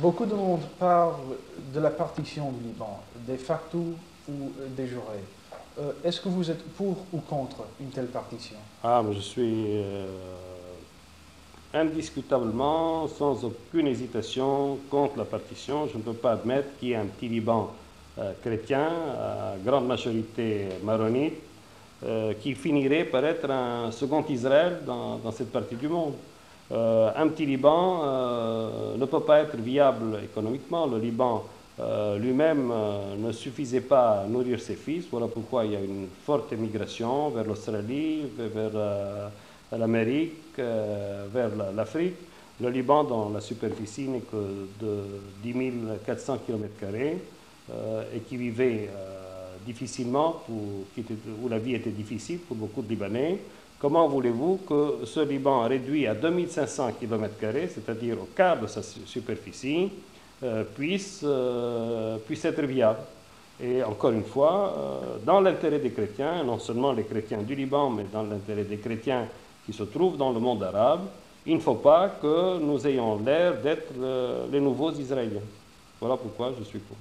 Beaucoup de monde parle de la partition du Liban, des facto ou des jurés. Euh, Est-ce que vous êtes pour ou contre une telle partition? Ah, je suis euh, indiscutablement, sans aucune hésitation, contre la partition. Je ne peux pas admettre qu'il y ait un petit Liban euh, chrétien, à grande majorité maronite, qui finirait par être un second Israël dans, dans cette partie du monde. Un petit Liban ne peut pas être viable économiquement. Le Liban euh, lui-même euh, ne suffisait pas à nourrir ses fils. Voilà pourquoi il y a une forte émigration vers l'Australie, vers, euh, l'Amérique, vers la- l'Afrique. Le Liban, dont la superficie n'est que de 10 400 km, et qui vivait difficilement, où la vie était difficile pour beaucoup de Libanais. Comment voulez-vous que ce Liban réduit à 2500 km, c'est-à-dire au quart de sa su- superficie, euh, puisse, euh, puisse être viable? Et encore une fois, euh, dans l'intérêt des chrétiens, non seulement les chrétiens du Liban, mais dans l'intérêt des chrétiens qui se trouvent dans le monde arabe, il ne faut pas que nous ayons l'air d'être les nouveaux Israéliens. Voilà pourquoi je suis contre.